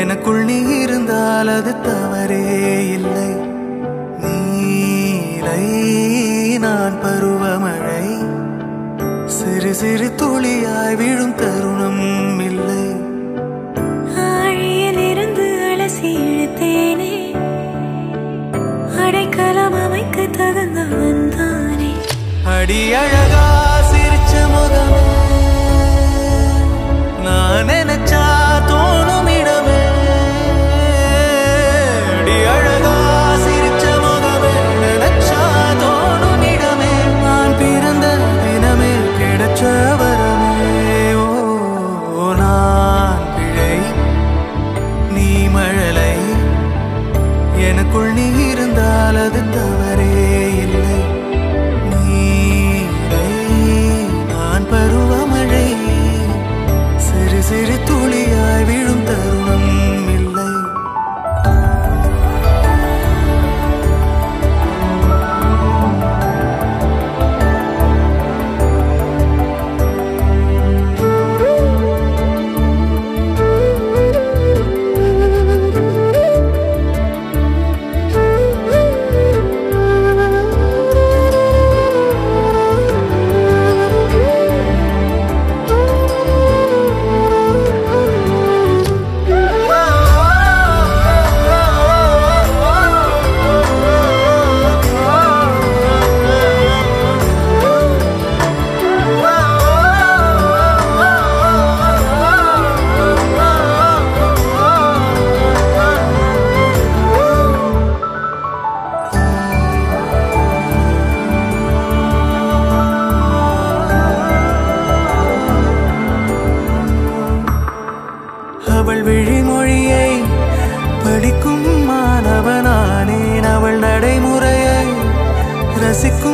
எனக்குள் நீ இருந்தால் அது தவறே இல்லை. நீலை நான் பருவமழை சிறு சிறு துளியாய் விழும் தருணம் இல்லை. ஆழியிலிருந்து அலசி இழுத்தேனே அடைக்கலம் அமைக்க தகுந்தவன் அடி அழகா தடுத்தான் se